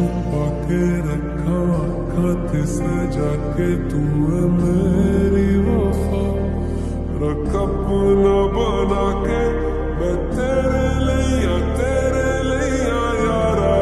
छुपा के रखा खत सजा के तू मेरी वफा रख अपना